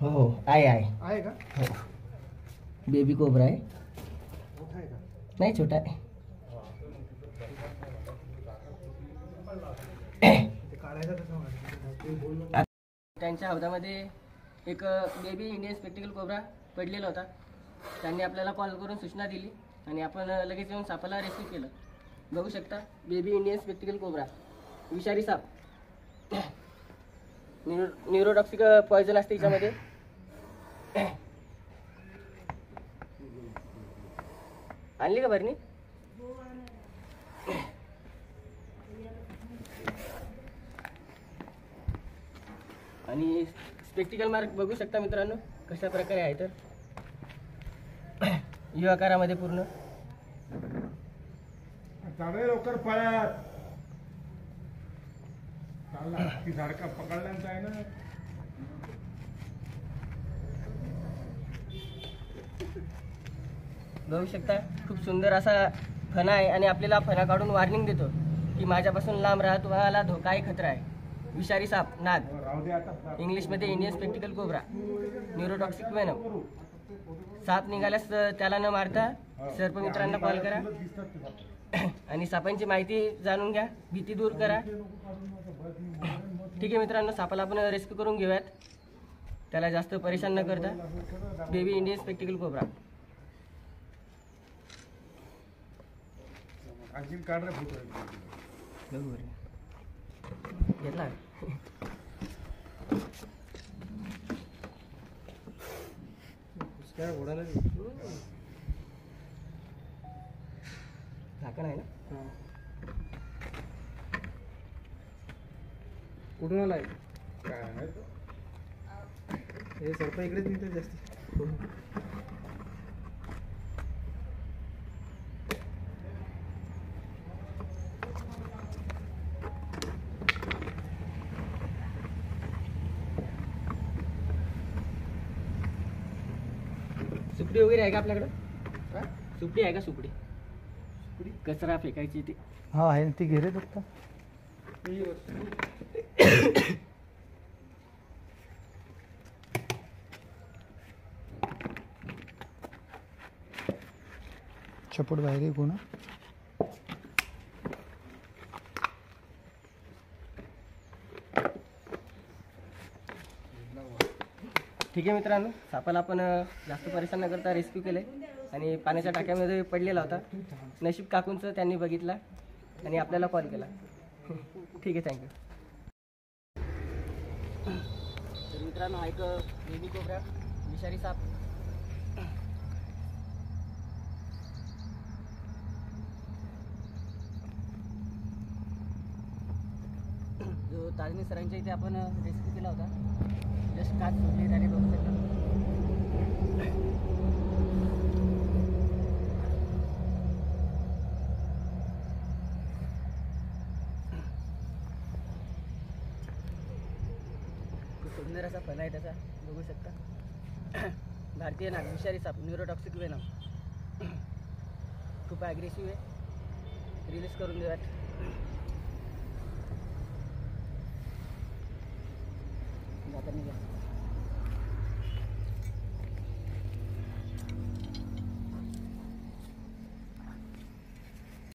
हो हो. आहे आहे. आहे का? हो. बेबी कोबरा आहे. मोठा आहे का? नाही छोटा आहे. ते काढायचा कसं वाटतं त्यांच्या हौदामध्ये एक बेबी इंडियन स्पेक्टिकल कोबरा पडलेला होता. त्यांनी आपल्याला कॉल करून सूचना दिली आणि आपण लगेच येऊन सापाला रेस्क्यू केलं. बघू शकता बेबी इंडियन स्पेक्टिकल कोबरा विषारी साप. न्यूरो न्यूरोटॉक्सिक पॉयझन असते याच्यामध्ये. आणली का भरणी? आणि स्पेक्टिकल मार्क बघू शकता मित्रांनो कशा प्रकारे आहे तर. यू आकारामध्ये पूर्ण. लवकर चालला. ती सारखा पकडल्यांचा आहे ना. बघू शकता खूप सुंदर असा फणा आहे आणि आपल्याला फणा काढून वॉर्निंग देतो की माझ्यापासून लांब राहा तुम्हाला धोका आहे खतरा आहे. विषारी साप नाग. इंग्लिशमध्ये Indian spectacle cobra neurotoxic venom साप निघाल्यास त्याला न मारता सर्पमित्रांना कॉल करा. आणि सापांची माहिती जाणून घ्या भीती दूर करा. ठीक आहे मित्रांनो सापाला आपण रेस्क्यू करून घेऊयात. त्याला जास्त परेशान न करता. बेबी इंडियन स्पेक्टिकल कोबरा घेतला? काय झाकण आहे ना? कुठून आलाय? काय आहे तो? हे सरपा इकडेच निघतात जास्त. सुपडी वगैरे आहे का आपल्याकडं? काय? सुपडी आहे का सुपडी कचरा फेकायची ती. हा आहे ती घेरे फक्त. छपट बाहेर आहे कोणा ठीक आहे मित्रांनो सापाला आपण जास्त परेशान न करता रेस्क्यू आहे आणि पाण्याच्या टाक्यामध्ये पडलेला होता. नशीब काकूंचं त्यांनी बघितला आणि आपल्याला कॉल केला. ठीक आहे थँक्यू तर मित्रांनो ऐक नेहमी कोबरा विषारी साप. जो ताजनी सरांच्या इथे आपण रेस्क्यू केला होता. जस्ट काच सुटली त्याने बघू शकता. खूप सुंदर असा फल आहे त्याचा. बघू शकता. भारतीय नाग विषारी साप न्यूरोटॉक्सिक वेनम खूप ॲग्रेसिव्ह आहे. रिलीज करून 我的那个。